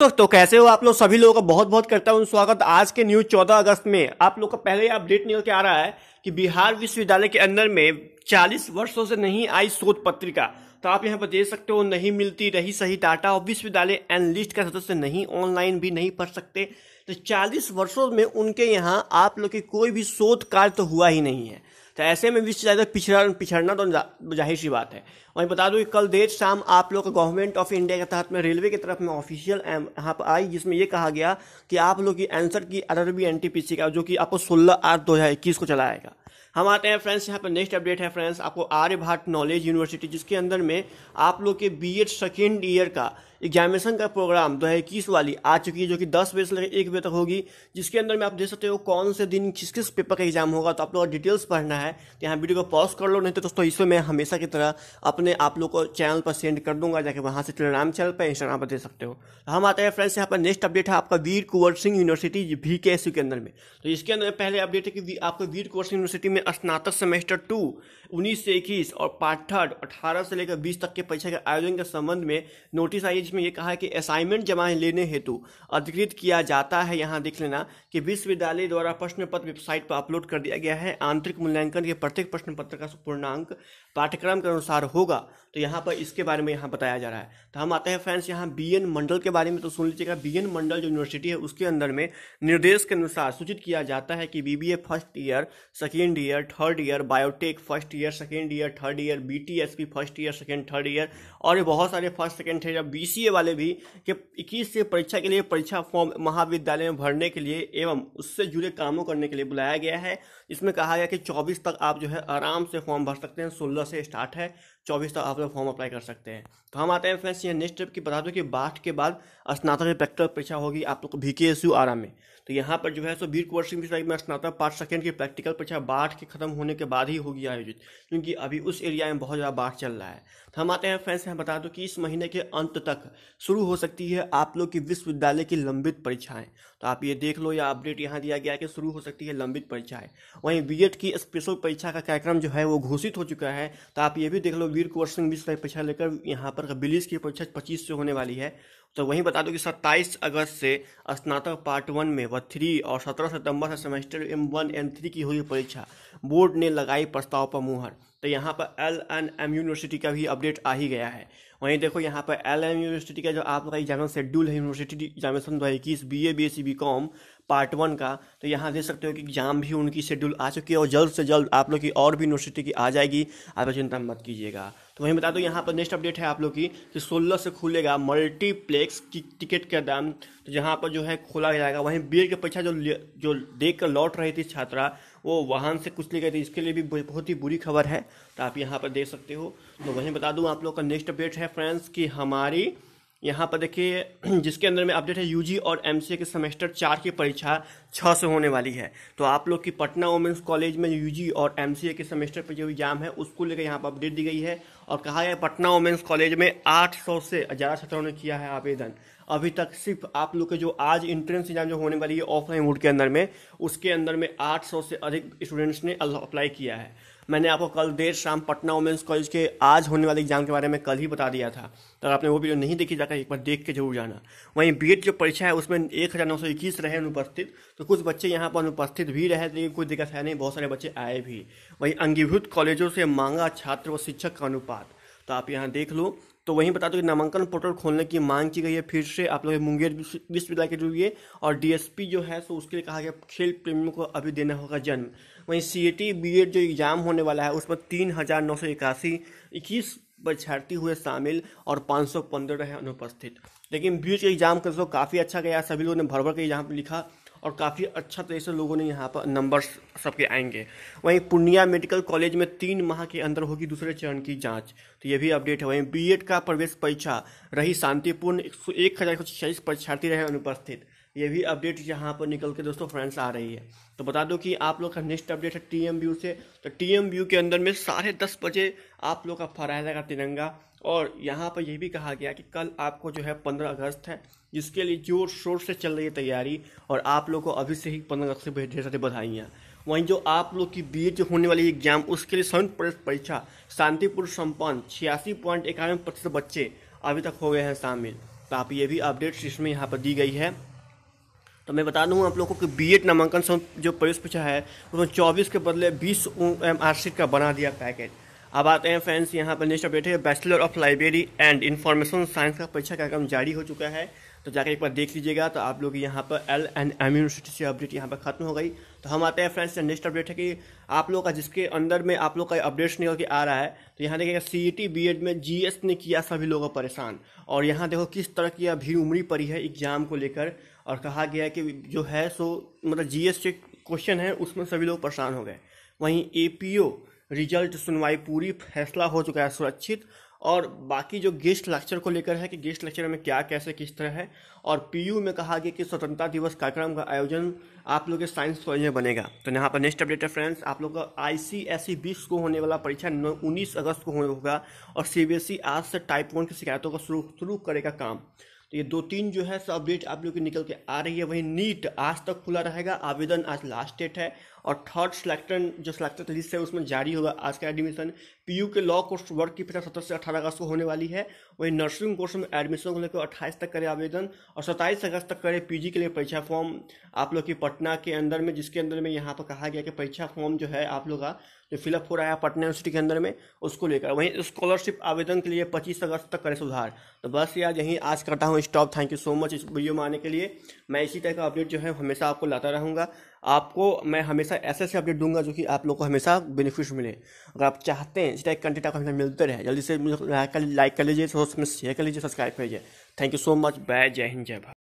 तो, तो कैसे हो आप लोग? सभी लोगों का बहुत बहुत करता हूँ स्वागत। आज के न्यूज़ 14 अगस्त में आप लोग का पहले अपडेट निकल के आ रहा है कि बिहार विश्वविद्यालय के अंदर में 40 वर्षों से नहीं आई शोध पत्रिका। तो आप यहाँ पर देख सकते हो नहीं मिलती रही सही डाटा और विश्वविद्यालय एनलिस्ट का सदस्य नहीं ऑनलाइन भी नहीं पढ़ सकते। तो 40 वर्षों में उनके यहाँ आप लोग की कोई भी शोध कार्य तो हुआ ही नहीं है। तो ऐसे में विश्व ज़्यादा पिछड़ा पिछड़ना तो ज़ाहिर सी बात है। वहीं बता दूँ कि कल देर शाम आप लोग गवर्नमेंट ऑफ़ इंडिया के तहत में रेलवे की तरफ़ में ऑफिशियल यहाँ पर आई, जिसमें यह कहा गया कि आप लोग की आंसर की अरबी एन का, जो कि आपको सोलह आठ दो हज़ार इक्कीस को चलाएगा। हम आते हैं फ्रेंड्स, यहाँ पर नेक्स्ट अपडेट है फ्रेंड्स, आपको आर्यभट्ट नॉलेज यूनिवर्सिटी जिसके अंदर में आप लोग के बी एड सेकेंड ईयर का एग्जामिनेशन का प्रोग्राम दो हज़ार इक्कीस वाली आ चुकी है, जो कि दस बजे से लेकर एक बजे तक होगी। जिसके अंदर में आप देख सकते हो कौन से दिन किस किस पेपर का एग्ज़ाम होगा तो आप लोग डिटेल्स पढ़ना है। तो यहाँ वीडियो को पॉज कर लो, नहीं तो दोस्तों इसमें मैं हमेशा की तरह अपने आप लोग को चैनल पर सेंड कर दूँगा, जाके वहाँ से टेलीग्राम चैनल पर इंस्टाग्राम पर दे सकते हो। तो हम आते हैं फ्रेंड्स, यहाँ पर नेक्स्ट अपडेट है आपका Veer Kunwar Singh university V K के अंदर में। तो इसके अंदर पहले अपडेट है कि आपको वीर कुंवर सिंह यूनिवर्सिटी में स्नातक सेमेस्टर टू उन्नीस से इक्कीस और पार्ट थर्ड अठारह से लेकर बीस तक के परीक्षा के आयोजन के संबंध में नोटिस आई जिसमें यह कहा है कि असाइनमेंट जमा लेने हेतु। अधिकृत किया जाता है, यहाँ देख लेना, कि विश्वविद्यालय द्वारा प्रश्न पत्र वेबसाइट पर अपलोड कर दिया गया है। आंतरिक मूल्यांकन के प्रत्येक प्रश्न पत्र का पूर्णांक पाठ्यक्रम के अनुसार होगा। तो यहाँ पर इसके बारे में यहाँ बताया जा रहा है। तो हम आते हैं फ्रेंड्स यहाँ बी एन मंडल के बारे में तो सुन लीजिएगा। बी एन मंडल जो यूनिवर्सिटी है, उसके अंदर में निर्देश के अनुसार सूचित किया जाता है कि BBA first year second year third year biotech first year second year third year B T S P first year second third year और ये बहुत सारे first second third B C A वाले भी कि इक्कीस से परीक्षा के लिए परीक्षा फॉर्म महाविद्यालय में भरने के लिए एवं उससे जुड़े कामों करने के लिए बुलाया गया है। इसमें कहा गया कि चौबीस तक आप जो है आराम से फॉर्म भर सकते हैं, सोलह से स्टार्ट है, चौबीस तक आप लोग फॉर्म अप्लाई कर सकते हैं। तो हम आते हैं फ्रेंड्स ये नेक्स्ट स्टेप की बता दो कि बाढ़ के बाद स्नातक प्रैक्टिकल परीक्षा होगी आप लोग को वी के एस यू आराम में। तो यहाँ पर जो है सो वीर कुंवर सिंह में स्नातक पार्ट सेकेंड की प्रैक्टिकल परीक्षा बाढ़ के खत्म होने के बाद ही होगी आयोजित, क्योंकि अभी उस एरिया में बहुत ज़्यादा बाढ़ चल रहा है। तो हम आते हैं फ्रेंड्स, यहाँ बता दो कि इस महीने के अंत तक शुरू हो सकती है आप लोग की विश्वविद्यालय की लंबित परीक्षाएँ। तो आप ये देख लो, या अपडेट यहाँ दिया गया कि शुरू हो सकती है लंबित परीक्षाएँ। वहीं बी की स्पेशल परीक्षा का कार्यक्रम जो है वो घोषित हो चुका है। तो आप ये भी देख लो, वीर कुंवर सिंह विश्व परीक्षा लेकर यहाँ पर बिलीस की परीक्षा पच्चीस से होने वाली है। तो वहीं बता दो कि 27 अगस्त से स्नातक पार्ट वन में व थ्री और 17 सितंबर से semester M one, M three की हुई परीक्षा, बोर्ड ने लगाई प्रस्ताव पर मुहर। तो यहाँ पर एल एन एम यूनिवर्सिटी का भी अपडेट आ ही गया है। वहीं देखो यहाँ पर एल एम यूनिवर्सिटी का जो आपका एग्ज़ाम शेड्यूल है, यूनिवर्सिटी एग्जामिनेशन दो हज़ार इक्कीस B A B S C B Com part one का तो यहाँ देख सकते हो कि एग्ज़ाम भी उनकी शेड्यूल आ चुकी है और जल्द से जल्द आप लोग की और भी यूनिवर्सिटी की आ जाएगी। आप चिंता मत कीजिएगा। तो वहीं बता दो, यहाँ पर नेक्स्ट अपडेट है आप लोग की कि सोलह से खुलेगा मल्टीप्लेक्स की टिकट का दाम। तो जहाँ पर जो है खोला जाएगा, वहीं बी की परीक्षा जो जो देख कर लौट रही थी छात्रा, वो वाहन से कुछ ले गई थी। इसके लिए भी बहुत ही बुरी खबर है। तो आप यहाँ पर देख सकते हो। तो वहीं बता दूँ, आप लोग का नेक्स्ट अपडेट है फ्रेंड्स कि हमारी यहाँ पर देखिए, जिसके अंदर में अपडेट है यूजी और एमसीए के सेमेस्टर चार की परीक्षा छः से होने वाली है। तो आप लोग की पटना वुमेंस कॉलेज में यूजी और एमसीए के सेमेस्टर पर जो एग्ज़ाम है, उसको लेकर यहाँ पर अपडेट दी गई है। और कहा गया पटना वुमेंस कॉलेज में 800 से ज़्यादा छात्रों ने किया है आवेदन। अभी तक सिर्फ़ आप लोग के जो आज इंट्रेंस एग्ज़ाम जो होने वाली है ऑफलाइन मोड के अंदर में, उसके अंदर में 800 से अधिक स्टूडेंट्स ने अप्लाई किया है। मैंने आपको कल देर शाम पटना वुमेंस कॉलेज के आज होने वाले एग्ज़ाम के बारे में कल ही बता दिया था। तो आपने वो वीडियो नहीं देखी, जाकर एक बार देख के ज़रूर जाना। वहीं बी जो परीक्षा है, उसमें एक हज़ार नौ सौ इक्कीस रहे अनुपस्थित। तो कुछ बच्चे यहाँ पर अनुपस्थित भी रहे, लेकिन कोई दिक्कत है नहीं, बहुत सारे बच्चे आए भी। वहीं अंगीभूत कॉलेजों से मांगा छात्र व शिक्षक का अनुपात। तो आप यहाँ देख लो। तो वहीं बता दो कि नामांकन पोर्टल खोलने की मांग की गई है फिर से। आप लोग मुंगेर विश्वविद्यालय के लिए और डीएसपी जो है सो उसके लिए कहा गया खेल प्रेमियों को अभी देना होगा जन्म। वहीं C A T B Ed जो एग्ज़ाम होने वाला है उसमें तीन हज़ार नौ सौ इक्यासी इक्कीस परीक्षार्थी हुए शामिल और पाँच सौ पंद्रह रहे अनुपस्थित। लेकिन बी एड के एग्ज़ाम का तो काफ़ी अच्छा गया सभी लोगों ने भर भर के एग्ज़ाम लिखा। और काफ़ी अच्छा तरह से लोगों ने यहाँ पर नंबर सबके आएँगे। वहीं पूर्णिया मेडिकल कॉलेज में तीन माह के अंदर होगी दूसरे चरण की जाँच। तो ये भी अपडेट है। वहीं बीएड का प्रवेश परीक्षा रही शांतिपूर्ण एक हज़ार एक सौ छियालीस परीक्षार्थी रहे अनुपस्थित। ये भी अपडेट यहाँ पर निकल के दोस्तों फ्रेंड्स आ रही है। तो बता दो कि आप लोग का नेक्स्ट अपडेट है टी से। तो टी के अंदर में साढ़े दस बजे आप लोग का फहराया जाएगा तिरंगा। और यहाँ पर यह भी कहा गया कि कल आपको जो है पंद्रह अगस्त है, जिसके लिए ज़ोर शोर से चल रही है तैयारी और आप लोग को अभी से ही पंद्रह अगस्त से ढेर सारी बधाइयाँ वहीं जो आप लोग की बी जो होने वाली एग्ज़ाम, उसके लिए संयुक्त परीक्षा, शांतिपूर्ण संपन्न, छियासी पॉइंट इक्यावन प्रतिशत बच्चे अभी तक हो गए हैं शामिल। तो आप ये भी अपडेट्स इसमें यहाँ पर दी गई है। तो मैं बता दूँ आप लोगों को कि बी एड नामांकन जो प्रवेश परीक्षा है, उसमें चौबीस के बदले बीस एम आर का बना दिया पैकेज अब आते हैं फ्रेंड्स यहाँ पर नेक्स्ट अपडेट है। Bachelor of library and information science का परीक्षा कार्यक्रम जारी हो चुका है। तो जाकर एक बार देख लीजिएगा तो आप लोग यहाँ पर एल एंड एम यूनिवर्सिटी से अपडेट यहाँ पर खत्म हो गई। तो हम आते हैं फ्रेंड्स नेक्स्ट अपडेट है कि आप लोग का जिसके अंदर में आप लोग का अपडेट्स निकल के आ रहा है तो यहाँ देखिएगा C E T B Ed में जी एस ने किया सभी लोगों परेशान। और यहाँ देखो किस तरह की भीड़ उमड़ी पड़ी है एग्ज़ाम को लेकर। और कहा गया है कि जो है, सो मतलब जी एस क्वेश्चन है, उसमें सभी लोग परेशान हो गए। वहीं ए पी ओ रिज़ल्ट सुनवाई पूरी फैसला हो चुका है सुरक्षित। और बाकी जो गेस्ट लेक्चर को लेकर है कि गेस्ट लेक्चर में क्या, कैसे, किस तरह है, और पीयू में कहा गया कि स्वतंत्रता दिवस कार्यक्रम का आयोजन आप लोग के साइंस कॉलेज में बनेगा। तो यहाँ पर नेक्स्ट अपडेट है फ्रेंड्स, आप लोग का आई सी एस सी बीस को होने वाला परीक्षा उन्नीस अगस्त को होगा और सी बी एस ई आज से टाइप वन की शिकायतों का शुरू शुरू करेगा काम। तो ये दो तीन जो है सब अपडेट आप लोग की निकल के आ रही है। वही नीट आज तक खुला रहेगा। आवेदन आज लास्ट डेट है। और थर्ड सिलेक्टर जो सिलेक्टर लिस्ट है, उसमें जारी होगा आज का एडमिशन पीयू के लॉ कोर्स वर्क की परीक्षा सत्रह से अठारह अगस्त को होने वाली है। वहीं नर्सिंग कोर्स में एडमिशन को लेकर अट्ठाईस तक करे आवेदन और सत्ताईस अगस्त तक करे पीजी के लिए परीक्षा फॉर्म आप लोग की पटना के अंदर में, जिसके अंदर में यहाँ पर कहा गया कि परीक्षा फॉर्म जो है आप लोग का, जो फिलअप हो रहा है पटना यूनिवर्सिटी के अंदर में, उसको लेकर। वहीं स्कॉलरशिप आवेदन के लिए पच्चीस अगस्त तक करें सुधार। तो बस यार, यहीं आज करता हूँ stop thank you so much इस वीडियो में आने के लिए। मैं इसी तरह का अपडेट जो है हमेशा आपको लाता रहूँगा। आपको, मैं हमेशा ऐसे ऐसे अपडेट दूँगा जो कि आप लोग को हमेशा बेनिफिट मिले। अगर आप चाहते हैं, इस टाइप कंटेंट आपको हमेशा मिलते रहे, जल्दी से लाइक कर लीजिए शेयर कर लीजिए सब्सक्राइब कर लीजिए thank you so much bye जय हिंद, जय भारत।